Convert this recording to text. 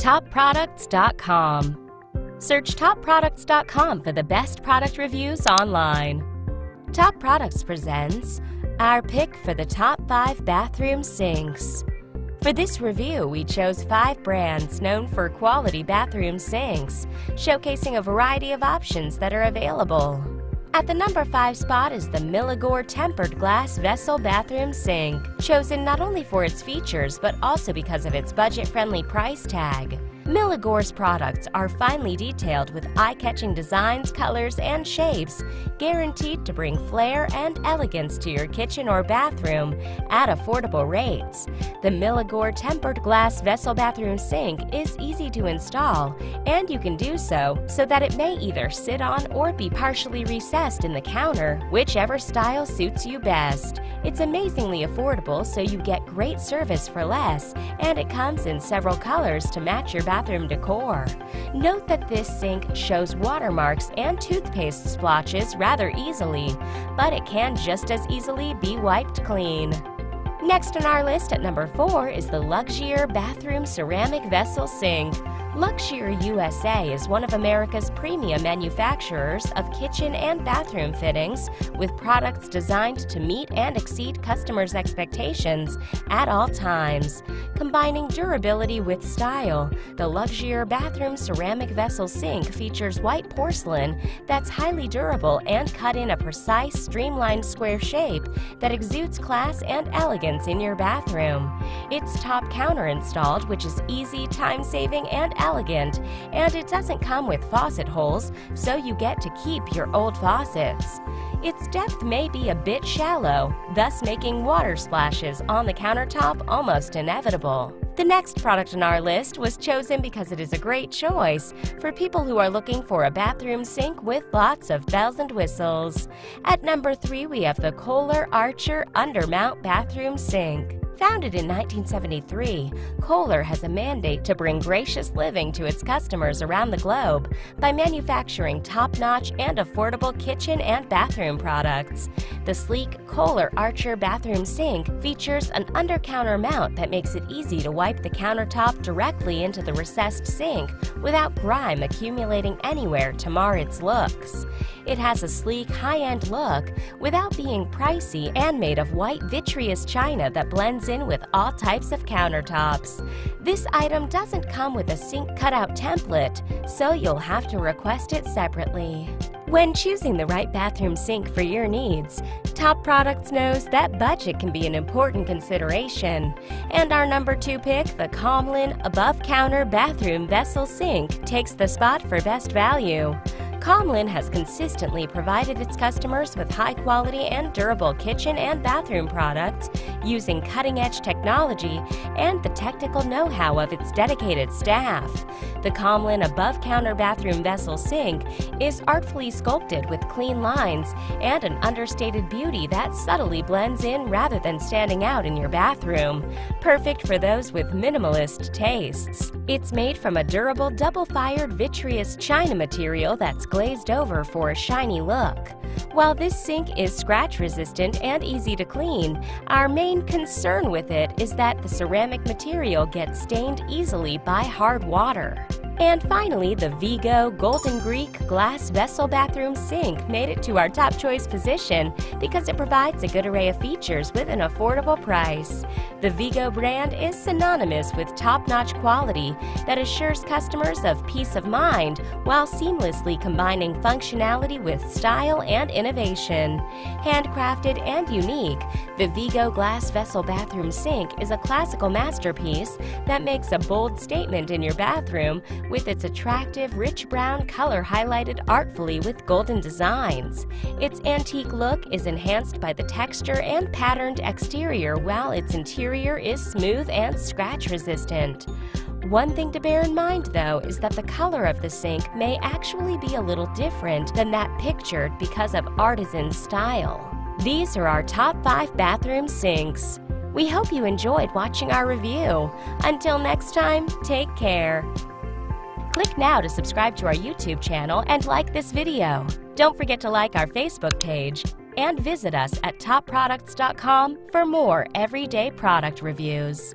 topproducts.com. Search topproducts.com for the best product reviews online. Top Products presents our pick for the top 5 bathroom sinks. For this review, we chose five brands known for quality bathroom sinks, showcasing a variety of options that are available. At the number 5 spot is the Miligore Tempered Glass Vessel Bathroom Sink, chosen not only for its features but also because of its budget-friendly price tag. Miligore's products are finely detailed with eye-catching designs, colors, and shapes, guaranteed to bring flair and elegance to your kitchen or bathroom at affordable rates. The Miligore tempered glass vessel bathroom sink is easy to install, and you can do so so that it may either sit on or be partially recessed in the counter, whichever style suits you best. It's amazingly affordable so you get great service for less, and it comes in several colors to match your bathroom bathroom decor. Note that this sink shows watermarks and toothpaste splotches rather easily, but it can just as easily be wiped clean. Next on our list at number 4 is the Luxier Bathroom Ceramic Vessel Sink. Luxier USA is one of America's premium manufacturers of kitchen and bathroom fittings with products designed to meet and exceed customers' expectations at all times. Combining durability with style, the Luxier Bathroom Ceramic Vessel Sink features white porcelain that's highly durable and cut in a precise, streamlined square shape that exudes class and elegance in your bathroom. It's top counter installed, which is easy, time saving, and elegant, and it doesn't come with faucet holes, so you get to keep your old faucets. Its depth may be a bit shallow, thus making water splashes on the countertop almost inevitable. The next product on our list was chosen because it is a great choice for people who are looking for a bathroom sink with lots of bells and whistles. At number 3 we have the Kohler Archer Undermount Bathroom Sink. Founded in 1973, Kohler has a mandate to bring gracious living to its customers around the globe by manufacturing top notch and affordable kitchen and bathroom products. The sleek Kohler Archer bathroom sink features an under counter mount that makes it easy to wipe the countertop directly into the recessed sink without grime accumulating anywhere to mar its looks. It has a sleek, high end look without being pricey and made of white vitreous china that blends in with all types of countertops. This item doesn't come with a sink cutout template, so you'll have to request it separately. When choosing the right bathroom sink for your needs, Top Products knows that budget can be an important consideration. And our number two pick, the Comlin Above Counter Bathroom Vessel Sink, takes the spot for best value. Comlin has consistently provided its customers with high quality and durable kitchen and bathroom products using cutting edge technology and the technical know how of its dedicated staff. The Comlin above counter bathroom vessel sink is artfully sculpted with clean lines and an understated beauty that subtly blends in rather than standing out in your bathroom. Perfect for those with minimalist tastes. It's made from a durable double fired vitreous china material that's glazed over for a shiny look. While this sink is scratch resistant and easy to clean, our main concern with it is that the ceramic material gets stained easily by hard water. And finally, the Vigo Golden Greek glass vessel bathroom sink made it to our top choice position because it provides a good array of features with an affordable price. The Vigo brand is synonymous with top notch quality that assures customers of peace of mind while seamlessly combining functionality with style and innovation. Handcrafted and unique, the Vigo glass vessel bathroom sink is a classical masterpiece that makes a bold statement in your bathroom with its attractive rich brown color highlighted artfully with golden designs. Its antique look is enhanced by the texture and patterned exterior while its interior is smooth and scratch resistant. One thing to bear in mind, though, is that the color of the sink may actually be a little different than that pictured because of artisan style. These are our top 5 bathroom sinks. We hope you enjoyed watching our review. Until next time, take care. Click now to subscribe to our YouTube channel and like this video. Don't forget to like our Facebook page and visit us at topproducts.com for more everyday product reviews.